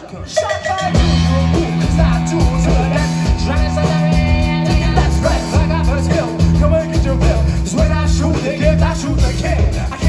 shotgun. Shotgun. Cause I tools to that tries to get That's right, I got her skill. Come on, get your bill. Cause when I shoot the kid, I shoot the kid.